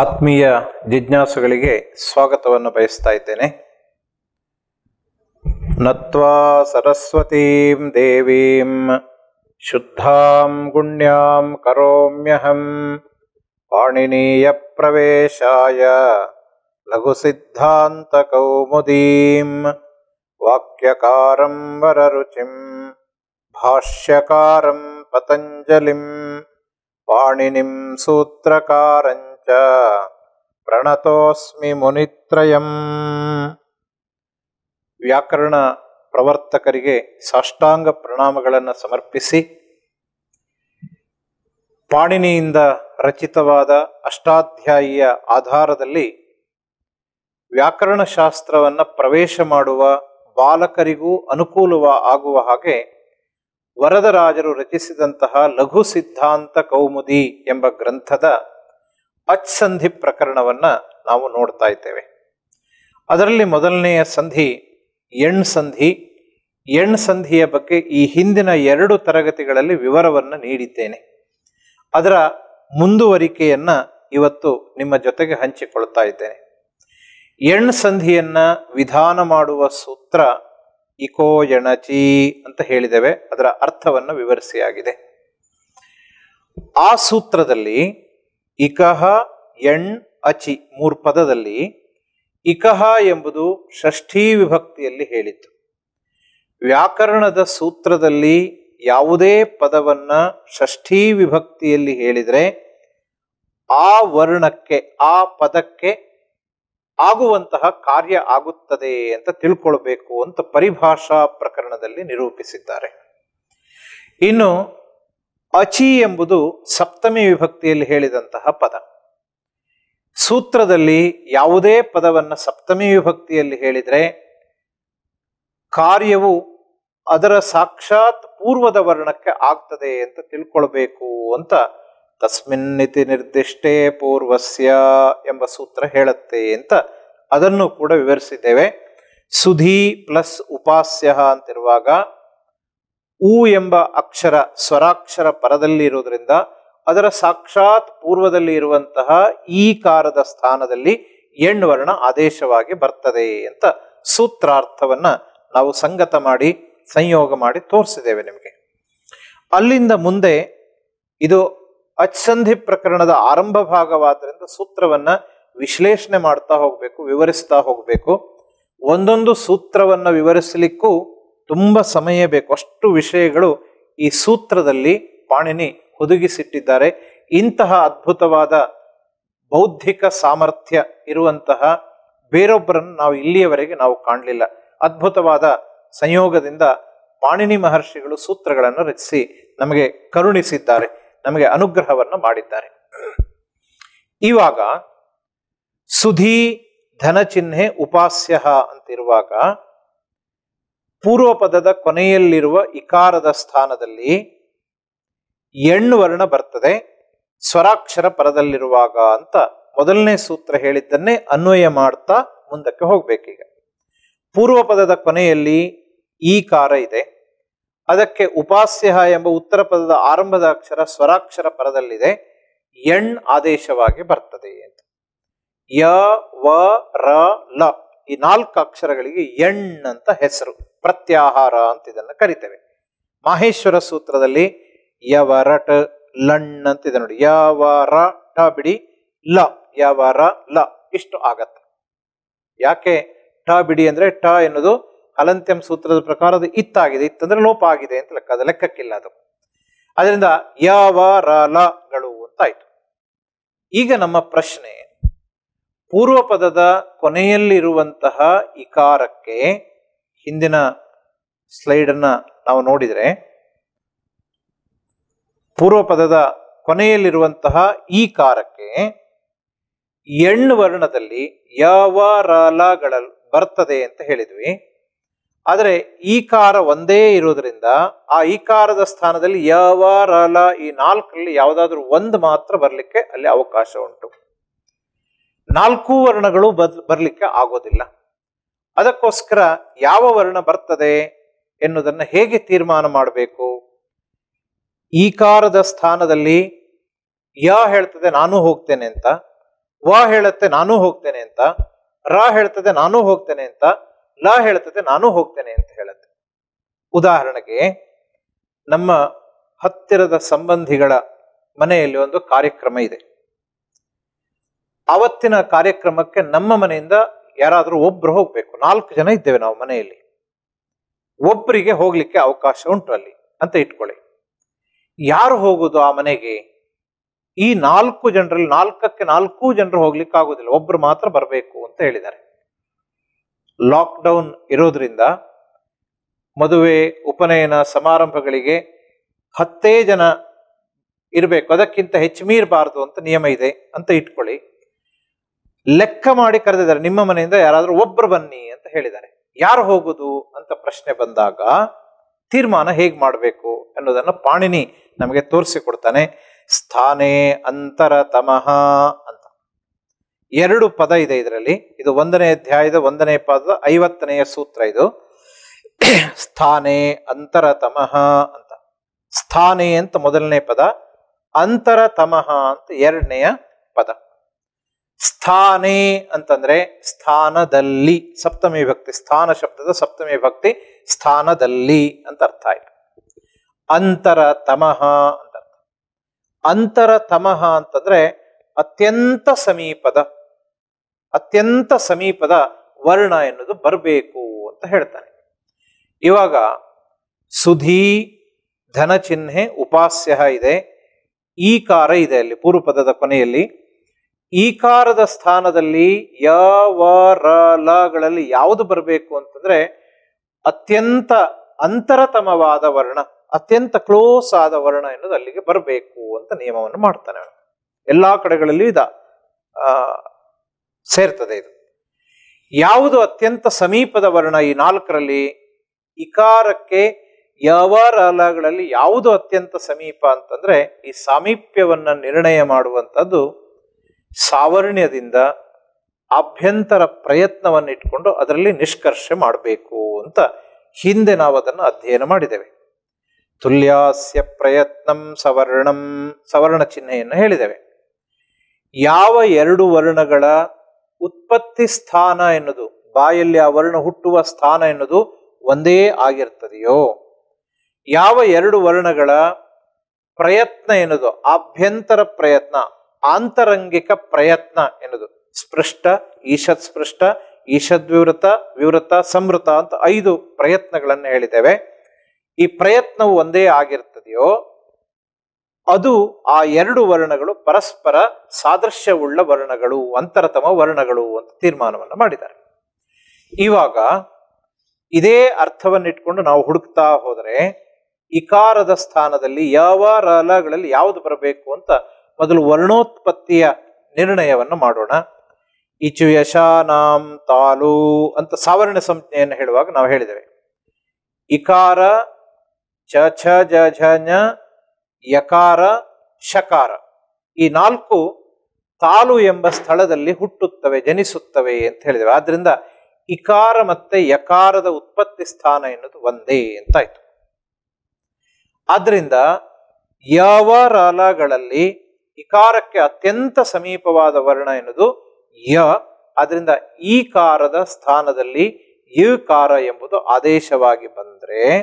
ಆತ್ಮೀಯ ಜಿಜ್ಞಾಸುಗಳಿಗೆ ಸ್ವಾಗತವನ್ನು ಬಯಸ್ತಾ ಇದ್ದೇನೆ. ನತ್ವಾ ಸರಸ್ವತೀಂ ದೇವೀಂ ಶುದ್ಧಾಂ ಗುಣ್ಯಾಂ ಕರೋಮ್ಯಹಂ ಪಾಣಿನೀಯ ಪ್ರವೇಶಾಯ ಲಘು ಸಿದ್ಧಾಂತ ಕೌಮುದೀಂ ವಾಕ್ಯಕಾರಂ ವರರುಚಿಂ ಭಾಷ್ಯಕಾರಂ ಪತಂಜಲಿಂ ಪಾಣಿನಿಂ ಸೂತ್ರಕಾರಂಚ ಪ್ರಣತೋಸ್ಮಿ ಮುನಿತ್ರಯಂ ವ್ಯಾಕರಣ ಪ್ರವರ್ತಕರಿಗೆ ಸಾಷ್ಟಾಂಗ ಪ್ರಣಾಮಗಳನ್ನು ಸಮರ್ಪಿಸಿ, ಪಾಣಿನಿಯಿಂದ ರಚಿತವಾದ ಅಷ್ಟಾಧ್ಯಾಯಿಯ ಆಧಾರದಲ್ಲಿ ವ್ಯಾಕರಣ ಶಾಸ್ತ್ರವನ್ನು ಪ್ರವೇಶ ಮಾಡುವ ಬಾಲಕರಿಗೂ ಅನುಕೂಲವ ಆಗುವ ಹಾಗೆ ವರದರಾಜರು ರಚಿಸಿದಂತಹ ಲಘು ಸಿದ್ಧಾಂತ ಕೌಮುದಿ ಎಂಬ ಗ್ರಂಥದ ಅಚ್ಸಂಧಿ ಪ್ರಕರಣವನ್ನ ನಾವು ನೋಡ್ತಾ ಇದ್ದೇವೆ. ಅದರಲ್ಲಿ ಮೊದಲನೆಯ ಸಂಧಿ, ಎಣ್ ಸಂಧಿ. ಎಣ್ ಸಂಧಿಯ ಬಗ್ಗೆ ಈ ಹಿಂದಿನ ಎರಡು ತರಗತಿಗಳಲ್ಲಿ ವಿವರವನ್ನು ನೀಡಿದ್ದೇನೆ. ಅದರ ಮುಂದುವರಿಕೆಯನ್ನ ಇವತ್ತು ನಿಮ್ಮ ಜೊತೆಗೆ ಹಂಚಿಕೊಳ್ತಾ ಇದ್ದೇನೆ. ಎಣ್ ಸಂಧಿಯನ್ನ ವಿಧಾನ ಮಾಡುವ ಸೂತ್ರ ಇಕೋ ಎಣಚಿ ಅಂತ ಹೇಳಿದ್ದೇವೆ. ಅದರ ಅರ್ಥವನ್ನು ವಿವರಿಸಿಯಾಗಿದೆ ಆ ಸೂತ್ರದಲ್ಲಿ ಇಕಹ ಎಣ್ ಅಚಿ ಮೂರು ಪದದಲ್ಲಿ ಇಕಹ ಎಂಬುದು ಷಷ್ಠೀ ವಿಭಕ್ತಿಯಲ್ಲಿ ಹೇಳಿತ್ತು. ವ್ಯಾಕರಣದ ಸೂತ್ರದಲ್ಲಿ ಯಾವುದೇ ಪದವನ್ನ ಷಷ್ಠೀ ವಿಭಕ್ತಿಯಲ್ಲಿ ಹೇಳಿದರೆ ಆ ವರ್ಣಕ್ಕೆ, ಆ ಪದಕ್ಕೆ ಆಗುವಂತಹ ಕಾರ್ಯ ಆಗುತ್ತದೆ ಅಂತ ತಿಳ್ಕೊಳ್ಬೇಕು ಅಂತ ಪರಿಭಾಷಾ ಪ್ರಕರಣದಲ್ಲಿ ನಿರೂಪಿಸಿದ್ದಾರೆ. ಇನ್ನು ಅಚಿ ಎಂಬುದು ಸಪ್ತಮಿ ವಿಭಕ್ತಿಯಲ್ಲಿ ಹೇಳಿದಂತಹ ಪದ. ಸೂತ್ರದಲ್ಲಿ ಯಾವುದೇ ಪದವನ್ನು ಸಪ್ತಮಿ ವಿಭಕ್ತಿಯಲ್ಲಿ ಹೇಳಿದರೆ ಕಾರ್ಯವು ಅದರ ಸಾಕ್ಷಾತ್ ಪೂರ್ವದ ವರ್ಣಕ್ಕೆ ಆಗ್ತದೆ ಅಂತ ತಿಳ್ಕೊಳ್ಬೇಕು ಅಂತ ತಸ್ಮಿನ್ನಿತಿ ನಿರ್ದಿಷ್ಟೇ ಪೂರ್ವಸ್ಯ ಎಂಬ ಸೂತ್ರ ಹೇಳುತ್ತೆ ಅಂತ ಅದನ್ನು ಕೂಡ ವಿವರಿಸಿದ್ದೇವೆ. ಸುಧಿ ಪ್ಲಸ್ ಉಪಾಸ್ಯ ಅಂತಿರುವಾಗ ಉ ಎಂಬ ಅಕ್ಷರ ಸ್ವರಾಕ್ಷರ ಪರದಲ್ಲಿ ಇರೋದ್ರಿಂದ ಅದರ ಸಾಕ್ಷಾತ್ ಪೂರ್ವದಲ್ಲಿ ಇರುವಂತಹ ಈ ಕಾರದ ಸ್ಥಾನದಲ್ಲಿ ಎಣ್ಣುವರ್ಣ ಆದೇಶವಾಗಿ ಬರ್ತದೆ ಅಂತ ಸೂತ್ರಾರ್ಥವನ್ನ ನಾವು ಸಂಗತ ಮಾಡಿ, ಸಂಯೋಗ ಮಾಡಿ ತೋರಿಸಿದ್ದೇವೆ ನಿಮಗೆ. ಅಲ್ಲಿಂದ ಮುಂದೆ ಇದು ಅಚ್ಸಂಧಿ ಪ್ರಕರಣದ ಆರಂಭ ಭಾಗವಾದ್ದರಿಂದ ಸೂತ್ರವನ್ನ ವಿಶ್ಲೇಷಣೆ ಮಾಡ್ತಾ ಹೋಗಬೇಕು, ವಿವರಿಸ್ತಾ ಹೋಗಬೇಕು. ಒಂದೊಂದು ಸೂತ್ರವನ್ನ ವಿವರಿಸಲಿಕ್ಕೂ ತುಂಬ ಸಮಯ ಬೇಕು. ಅಷ್ಟು ವಿಷಯಗಳು ಈ ಸೂತ್ರದಲ್ಲಿ ಪಾಣಿನಿ ಹುದುಗಿಸಿಟ್ಟಿದ್ದಾರೆ. ಇಂತಹ ಅದ್ಭುತವಾದ ಬೌದ್ಧಿಕ ಸಾಮರ್ಥ್ಯ ಇರುವಂತಹ ಬೇರೊಬ್ಬರನ್ನು ನಾವು ಇಲ್ಲಿಯವರೆಗೆ ನಾವು ಕಾಣಲಿಲ್ಲ. ಅದ್ಭುತವಾದ ಸಂಯೋಗದಿಂದ ಪಾಣಿನಿ ಮಹರ್ಷಿಗಳು ಸೂತ್ರಗಳನ್ನು ರಚಿಸಿ ನಮಗೆ ಕರುಣಿಸಿದ್ದಾರೆ. ನಮಗೆ ಅನುಗ್ರಹವನ್ನು ಮಾಡಿದ್ದಾರೆ. ಇವಾಗ ಸುಧಿ ಧನಚಿಹ್ನೆ ಉಪಾಸ್ಯ ಅಂತಿರುವಾಗ ಪೂರ್ವ ಪದದ ಕೊನೆಯಲ್ಲಿರುವ ಇಕಾರದ ಸ್ಥಾನದಲ್ಲಿ ಎಣ್ಣು ವರ್ಣ ಬರ್ತದೆ, ಸ್ವರಾಕ್ಷರ ಪರದಲ್ಲಿರುವಾಗ ಅಂತ ಮೊದಲನೇ ಸೂತ್ರ ಹೇಳಿದ್ದನ್ನೇ ಅನ್ವಯ ಮಾಡ್ತಾ ಮುಂದಕ್ಕೆ ಹೋಗ್ಬೇಕೀಗ. ಪೂರ್ವ ಪದದ ಕೊನೆಯಲ್ಲಿ ಈ ಕಾರ ಇದೆ. ಅದಕ್ಕೆ ಉಪಾಸ್ಯ ಎಂಬ ಉತ್ತರ ಪದದ ಆರಂಭದ ಅಕ್ಷರ ಸ್ವರಾಕ್ಷರ ಪರದಲ್ಲಿದೆ. ಎಣ್ ಆದೇಶವಾಗಿ ಬರ್ತದೆ ಅಂತ. ಯ, ವ, ರ, ಲ. ಈ ನಾಲ್ಕು ಅಕ್ಷರಗಳಿಗೆ ಎಣ್ ಅಂತ ಹೆಸರು, ಪ್ರತ್ಯಾಹಾರ ಅಂತ ಇದನ್ನು ಕರಿತೇವೆ. ಮಾಹೇಶ್ವರ ಸೂತ್ರದಲ್ಲಿ ಯವರಟ ಲಣ್ ಅಂತ ಇದೆ ನೋಡಿ. ಯವರ ಟ ಬಿಡಿ ಲ, ಯವರ ಲ, ಇಷ್ಟು ಆಗತ್ತೆ. ಯಾಕೆ ಟ ಬಿಡಿ ಅಂದ್ರೆ ಟ ಎನ್ನುವುದು ಹಲಂತ್ಯಂ ಸೂತ್ರದ ಪ್ರಕಾರ ಅದು ಇತ್ತಾಗಿದೆ ಇತ್ತಂದ್ರೆ ಲೋಪ ಆಗಿದೆ ಅಂತ ಲೆಕ್ಕ, ಅದು ಲೆಕ್ಕಕ್ಕಿಲ್ಲ ಅದು. ಅದರಿಂದ ಯಾವ ರ ಲಗಳು ಅಂತ ಆಯ್ತು. ಈಗ ನಮ್ಮ ಪ್ರಶ್ನೆ ಪೂರ್ವ ಪದದ ಕೊನೆಯಲ್ಲಿರುವಂತಹ ಇಕಾರಕ್ಕೆ ಹಿಂದಿನ ಸ್ಲೈಡ್ ಅನ್ನ ನಾವು ನೋಡಿದರೆ ಪೂರ್ವ ಪದದ ಕೊನೆಯಲ್ಲಿರುವಂತಹ ಈ ಕಾರಕ್ಕೆ ಎಣ್ಣು ವರ್ಣದಲ್ಲಿ ಯಾವ ರಾಲಗಳ ಬರ್ತದೆ ಅಂತ ಹೇಳಿದ್ವಿ. ಆದರೆ ಈ ಕಾರ ಒಂದೇ ಇರೋದ್ರಿಂದ ಆ ಈ ಕಾರದ ಸ್ಥಾನದಲ್ಲಿ ಯಾವ ರಾಲ ಈ ನಾಲ್ಕರಲ್ಲಿ ಯಾವುದಾದ್ರೂ ಒಂದು ಮಾತ್ರ ಬರಲಿಕ್ಕೆ ಅಲ್ಲಿ ಅವಕಾಶ ಉಂಟು. ನಾಲ್ಕು ವರ್ಣಗಳು ಬರಲಿಕ್ಕೆ ಆಗೋದಿಲ್ಲ. ಅದಕ್ಕೋಸ್ಕರ ಯಾವ ವರ್ಣ ಬರ್ತದೆ ಎನ್ನುವುದನ್ನು ಹೇಗೆ ತೀರ್ಮಾನ ಮಾಡಬೇಕು? ಈಕಾರದ ಸ್ಥಾನದಲ್ಲಿ ಯ ಹೇಳ್ತದೆ ನಾನು ಹೋಗ್ತೇನೆ ಅಂತ, ವ ಹೇಳುತ್ತೆ ನಾನು ಹೋಗ್ತೇನೆ ಅಂತ, ರ ಹೇಳ್ತದೆ ನಾನು ಹೋಗ್ತೇನೆ ಅಂತ, ಲ ಹೇಳ್ತದೆ ನಾನು ಹೋಗ್ತೇನೆ ಅಂತ ಹೇಳುತ್ತೆ. ಉದಾಹರಣೆಗೆ ನಮ್ಮ ಹತ್ತಿರದ ಸಂಬಂಧಿಗಳ ಮನೆಯಲ್ಲಿ ಒಂದು ಕಾರ್ಯಕ್ರಮ ಇದೆ. ಅವತ್ತಿನ ಕಾರ್ಯಕ್ರಮಕ್ಕೆ ನಮ್ಮ ಮನೆಯಿಂದ ಯಾರಾದರೂ ಒಬ್ರು ಹೋಗ್ಬೇಕು. ನಾಲ್ಕು ಜನ ಇದ್ದೇವೆ ನಾವು ಮನೆಯಲ್ಲಿ. ಒಬ್ಬರಿಗೆ ಹೋಗ್ಲಿಕ್ಕೆ ಅವಕಾಶ ಉಂಟು ಅಲ್ಲಿ ಅಂತ ಇಟ್ಕೊಳ್ಳಿ. ಯಾರು ಹೋಗುದು ಆ ಮನೆಗೆ? ಈ ನಾಲ್ಕು ಜನರಲ್ಲಿ ನಾಲ್ಕಕ್ಕೆ ನಾಲ್ಕು ಜನರು ಹೋಗ್ಲಿಕ್ಕೆ ಆಗುದಿಲ್ಲ. ಒಬ್ರು ಮಾತ್ರ ಬರಬೇಕು ಅಂತ ಹೇಳಿದ್ದಾರೆ. ಲಾಕ್ಡೌನ್ ಇರೋದ್ರಿಂದ ಮದುವೆ, ಉಪನಯನ ಸಮಾರಂಭಗಳಿಗೆ ಹತ್ತೇ ಜನ ಇರಬೇಕು. ಅದಕ್ಕಿಂತ ಹೆಚ್ಚು ಮೀರಬಾರದು ಅಂತ ನಿಯಮ ಇದೆ ಅಂತ ಇಟ್ಕೊಳ್ಳಿ. ಲೆಕ್ಕ ಮಾಡಿ ಕರೆದಿದ್ದಾರೆ. ನಿಮ್ಮ ಮನೆಯಿಂದ ಯಾರಾದರೂ ಒಬ್ಬರು ಬನ್ನಿ ಅಂತ ಹೇಳಿದ್ದಾರೆ. ಯಾರು ಹೋಗುದು ಅಂತ ಪ್ರಶ್ನೆ ಬಂದಾಗ ತೀರ್ಮಾನ ಹೇಗೆ ಮಾಡಬೇಕು ಅನ್ನೋದನ್ನ ಪಾಣಿನಿ ನಮಗೆ ತೋರಿಸಿಕೊಡ್ತಾನೆ. ಸ್ಥಾನೇ ಅಂತರ ತಮಃ ಅಂತ. ಎರಡು ಪದ ಇದೆ ಇದರಲ್ಲಿ. ಇದು ಒಂದನೇ ಅಧ್ಯಾಯದ ಒಂದನೇ ಪದ ಐವತ್ತನೆಯ ಸೂತ್ರ ಇದು. ಸ್ಥಾನೇ ಅಂತರ ತಮಃ ಅಂತ. ಸ್ಥಾನೇ ಅಂತ ಮೊದಲನೇ ಪದ. ಅಂತರ ತಮಃ ಅಂತ ಎರಡನೆಯ ಪದ. ಸ್ಥಾನೇ ಅಂತಂದ್ರೆ ಸ್ಥಾನದಲ್ಲಿ, ಸಪ್ತಮಿ ಭಕ್ತಿ, ಸ್ಥಾನ ಶಬ್ದದ ಸಪ್ತಮಿ ಭಕ್ತಿ, ಸ್ಥಾನದಲ್ಲಿ ಅಂತ ಅರ್ಥ ಆಯ್ತು. ಅಂತರ ತಮಃ ಅಂತ ಅರ್ಥ. ಅಂತರ ತಮಃ ಅಂತಂದ್ರೆ ಅತ್ಯಂತ ಸಮೀಪದ ಅತ್ಯಂತ ಸಮೀಪದ ವರ್ಣ ಎನ್ನುವುದು ಬರಬೇಕು ಅಂತ ಹೇಳ್ತಾನೆ. ಇವಾಗ ಸುಧಿ ಧನ ಚಿಹ್ನೆ ಉಪಾಸ್ಯ ಇದೆ ಈಕಾರ ಇದೆ ಅಲ್ಲಿ, ಪೂರ್ವಪದದ ಕೊನೆಯಲ್ಲಿ. ಈಕಾರದ ಸ್ಥಾನದಲ್ಲಿ ಯಾವ ರ ಲಗಳಲ್ಲಿ ಯಾವುದು ಬರಬೇಕು ಅಂತಂದ್ರೆ ಅತ್ಯಂತ ಅಂತರತಮವಾದ ವರ್ಣ, ಅತ್ಯಂತ ಕ್ಲೋಸ್ ಆದ ವರ್ಣ ಎನ್ನುವುದು ಅಲ್ಲಿಗೆ ಬರಬೇಕು ಅಂತ ನಿಯಮವನ್ನು ಮಾಡ್ತಾನೆ ಎಲ್ಲಾ ಕಡೆಗಳಲ್ಲಿ ಇದ ಸೇರ್ತದೆ ಇದು. ಯಾವುದು ಅತ್ಯಂತ ಸಮೀಪದ ವರ್ಣ ಈ ನಾಲ್ಕರಲ್ಲಿ, ಇಕಾರಕ್ಕೆ ಯಾವ ರಾಲಗಳಲ್ಲಿ ಯಾವುದು ಅತ್ಯಂತ ಸಮೀಪ ಅಂತಂದ್ರೆ ಈ ಸಾಮೀಪ್ಯವನ್ನ ನಿರ್ಣಯ ಮಾಡುವಂಥದ್ದು ಸಾವರ್ಣ್ಯದಿಂದ ಅಭ್ಯಂತರ ಪ್ರಯತ್ನವನ್ನು ಇಟ್ಕೊಂಡು ಅದರಲ್ಲಿ ನಿಷ್ಕರ್ಷೆ ಮಾಡಬೇಕು ಅಂತ ಹಿಂದೆ ನಾವು ಅದನ್ನು ಅಧ್ಯಯನ ಮಾಡಿದ್ದೇವೆ. ತುಲ್ಯಾಸ್ಯ ಪ್ರಯತ್ನಂ ಸವರ್ಣಂ ಸವರ್ಣ ಚಿಹ್ನೆಯನ್ನು ಹೇಳಿದ್ದೇವೆ. ಯಾವ ಎರಡು ವರ್ಣಗಳ ಉತ್ಪತ್ತಿ ಸ್ಥಾನ ಎನ್ನುವುದು, ಬಾಯಲ್ಲಿ ಆ ವರ್ಣ ಹುಟ್ಟುವ ಸ್ಥಾನ ಎನ್ನುವುದು ಒಂದೇ ಆಗಿರ್ತದೆಯೋ? ಯಾವ ಎರಡು ವರ್ಣಗಳ ಪ್ರಯತ್ನ ಎನ್ನುವುದು ಆಭ್ಯಂತರ ಪ್ರಯತ್ನ ಆಂತರಂಗಿಕ ಪ್ರಯತ್ನ ಎನ್ನುವುದು ಸ್ಪೃಷ್ಟ ಈಶತ್ ಸ್ಪೃಷ್ಟ ಈಶದ್ ವಿವೃತ ವಿವೃತ ಸಮೃತ ಅಂತ ಐದು ಪ್ರಯತ್ನಗಳನ್ನು ಹೇಳಿದ್ದೇವೆ. ಈ ಪ್ರಯತ್ನವು ಒಂದೇ ಆಗಿರ್ತದೆಯೋ, ಅದು ಆ ಎರಡು ವರ್ಣಗಳು ಪರಸ್ಪರ ಸಾದೃಶ್ಯವುಳ್ಳ ವರ್ಣಗಳು, ಅಂತರತಮ ವರ್ಣಗಳು ಅಂತ ತೀರ್ಮಾನವನ್ನು ಮಾಡಿದ್ದಾರೆ. ಇವಾಗ ಇದೇ ಅರ್ಥವನ್ನಿಟ್ಕೊಂಡು ನಾವು ಹುಡುಕ್ತಾ ಹೋದರೆ, ಇಕಾರದ ಸ್ಥಾನದಲ್ಲಿ ಯಾವ ರಲಗಳಲ್ಲಿ ಯಾವುದು ಬರಬೇಕು ಅಂತ ಮೊದಲು ವರ್ಣೋತ್ಪತ್ತಿಯ ನಿರ್ಣಯವನ್ನು ಮಾಡೋಣ. ಇಚು ಯಶಾನಾಂ ತಾಲು ಅಂತ ಸಾವರ್ಣ ಸಂಜ್ಞೆಯನ್ನು ಹೇಳುವಾಗ ನಾವು ಹೇಳಿದ್ದೇವೆ. ಇಕಾರ, ಚ, ಛ, ಜ, ಝ, ಞ, ಯಕಾರ, ಶಕಾರ. ಈ ನಾಲ್ಕು ತಾಲು ಎಂಬ ಸ್ಥಳದಲ್ಲಿ ಹುಟ್ಟುತ್ತವೆ, ಜನಿಸುತ್ತವೆ ಅಂತ ಹೇಳಿದ್ದೇವೆ. ಆದ್ರಿಂದ ಇಕಾರ ಮತ್ತೆ ಯಕಾರದ ಉತ್ಪತ್ತಿ ಸ್ಥಾನ ಎನ್ನುವುದು ಒಂದೇ ಅಂತಾಯ್ತು. ಆದ್ರಿಂದ ಯಾವ ರಾಲಗಳಲ್ಲಿ ಇಕಾರಕ್ಕೆ ಅತ್ಯಂತ ಸಮೀಪವಾದ ವರ್ಣ ಎನ್ನುವುದು ಯ. ಅದರಿಂದ ಈ ಕಾರದ ಸ್ಥಾನದಲ್ಲಿ ಯ ಕಾರ ಎಂಬುದು ಆದೇಶವಾಗಿ ಬಂದ್ರೆ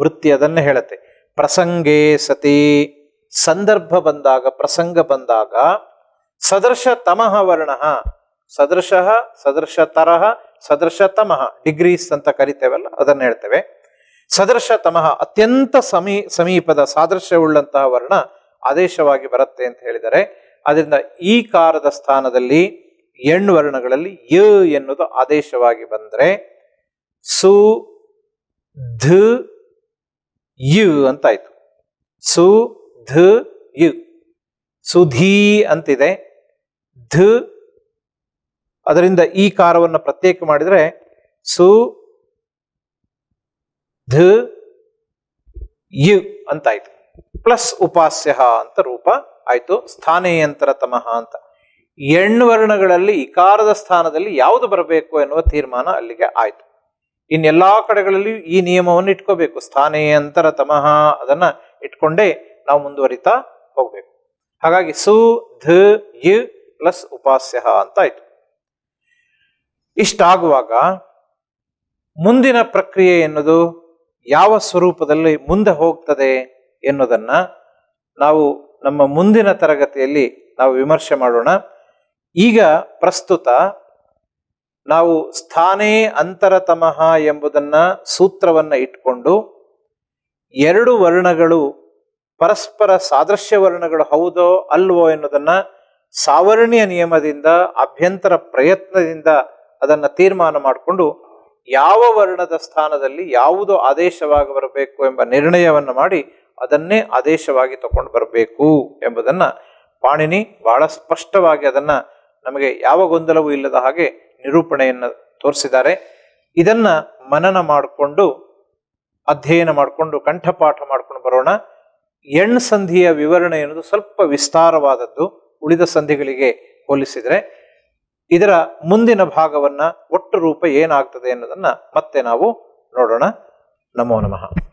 ವೃತ್ತಿ ಅದನ್ನೇ ಹೇಳುತ್ತೆ. ಪ್ರಸಂಗೇ ಸತಿ. ಸಂದರ್ಭ ಬಂದಾಗ, ಪ್ರಸಂಗ ಬಂದಾಗ ಸದೃಶ ತಮಃ ವರ್ಣ. ಸದೃಶ ಸದೃಶ ತರಹ ಸದೃಶ ತಮಃ. ಡಿಗ್ರೀಸ್ ಅಂತ ಕರಿತೇವಲ್ಲ, ಅದನ್ನು ಹೇಳ್ತೇವೆ. ಸದೃಶ ತಮಃ ಅತ್ಯಂತ ಸಮೀ, ಸಮೀಪದ ಸಾದೃಶ್ಯವುಳ್ಳಂತಹ ವರ್ಣ ಆದೇಶವಾಗಿ ಬರುತ್ತೆ ಅಂತ ಹೇಳಿದರೆ, ಅದರಿಂದ ಈ ಕಾರದ ಸ್ಥಾನದಲ್ಲಿ ಎಣ್ಣು ವರ್ಣಗಳಲ್ಲಿ ಯ ಎನ್ನುವುದು ಆದೇಶವಾಗಿ ಬಂದರೆ, ಸು, ಧ, ಯು ಅಂತಾಯ್ತು. ಸು, ಧ, ಯು. ಸುಧೀ ಅಂತಿದೆ. ಧ, ಅದರಿಂದ ಈ ಕಾರವನ್ನು ಪ್ರತ್ಯೇಕ ಮಾಡಿದರೆ, ಸು, ಧ, ಯು ಅಂತಾಯ್ತು. ಪ್ಲಸ್ ಉಪಾಸ್ಯ ಅಂತ ರೂಪ. ಆಯಿತು. ಸ್ಥಾನೇಯಂತರ ತಮಃ ಅಂತ. ಎಣ್ಣು ವರ್ಣಗಳಲ್ಲಿ ಇಕಾರದ ಸ್ಥಾನದಲ್ಲಿ ಯಾವುದು ಬರಬೇಕು ಎನ್ನುವ ತೀರ್ಮಾನ ಅಲ್ಲಿಗೆ ಆಯಿತು. ಇನ್ನೆಲ್ಲಾ ಕಡೆಗಳಲ್ಲಿಯೂ ಈ ನಿಯಮವನ್ನು ಇಟ್ಕೋಬೇಕು. ಸ್ಥಾನೇಯಂತರ ತಮಃ ಅದನ್ನ ಇಟ್ಕೊಂಡೇ ನಾವು ಮುಂದುವರಿತಾ ಹೋಗ್ಬೇಕು. ಹಾಗಾಗಿ ಸು, ಧ, ಯು ಪ್ಲಸ್ ಉಪಾಸ್ಯ ಅಂತ ಆಯ್ತು. ಇಷ್ಟಾಗುವಾಗ ಮುಂದಿನ ಪ್ರಕ್ರಿಯೆ ಎನ್ನುವುದು ಯಾವ ಸ್ವರೂಪದಲ್ಲಿ ಮುಂದೆ ಹೋಗ್ತದೆ? ಎನ್ನುವುದನ್ನ ನಾವು ನಮ್ಮ ಮುಂದಿನ ತರಗತಿಯಲ್ಲಿ ನಾವು ವಿಮರ್ಶೆ ಮಾಡೋಣ. ಈಗ ಪ್ರಸ್ತುತ ನಾವು ಸ್ಥಾನೇ ಅಂತರತಮಃ ಎಂಬುದನ್ನ ಸೂತ್ರವನ್ನ ಇಟ್ಕೊಂಡು ಎರಡು ವರ್ಣಗಳು ಪರಸ್ಪರ ಸಾದೃಶ್ಯ ವರ್ಣಗಳು ಹೌದೋ ಅಲ್ವೋ ಎನ್ನುವುದನ್ನ ಸಾವರ್ಣ್ಯ ನಿಯಮದಿಂದ ಅಭ್ಯಂತರ ಪ್ರಯತ್ನದಿಂದ ಅದನ್ನ ತೀರ್ಮಾನ ಮಾಡಿಕೊಂಡು ಯಾವ ವರ್ಣದ ಸ್ಥಾನದಲ್ಲಿ ಯಾವುದೋ ಆದೇಶವಾಗಿ ಬರಬೇಕು ಎಂಬ ನಿರ್ಣಯವನ್ನು ಮಾಡಿ ಅದನ್ನೇ ಆದೇಶವಾಗಿ ತಕೊಂಡು ಬರಬೇಕು ಎಂಬುದನ್ನ ಪಾಣಿನಿ ಬಹಳ ಸ್ಪಷ್ಟವಾಗಿ ಅದನ್ನ ನಮಗೆ ಯಾವ ಗೊಂದಲವೂ ಇಲ್ಲದ ಹಾಗೆ ನಿರೂಪಣೆಯನ್ನು ತೋರಿಸಿದ್ದಾರೆ. ಇದನ್ನ ಮನನ ಮಾಡಿಕೊಂಡು, ಅಧ್ಯಯನ ಮಾಡಿಕೊಂಡು, ಕಂಠಪಾಠ ಮಾಡ್ಕೊಂಡು ಬರೋಣ. ಎಣ್ ಸಂಧಿಯ ವಿವರಣೆ ಎನ್ನುವುದು ಸ್ವಲ್ಪ ವಿಸ್ತಾರವಾದದ್ದು ಉಳಿದ ಸಂಧಿಗಳಿಗೆ ಹೋಲಿಸಿದರೆ, ಇದರ ಮುಂದಿನ ಭಾಗವನ್ನ ಒಟ್ಟು ರೂಪ ಏನಾಗ್ತದೆ ಅನ್ನೋದನ್ನ ಮತ್ತೆ ನಾವು ನೋಡೋಣ. ನಮೋ ನಮಃ.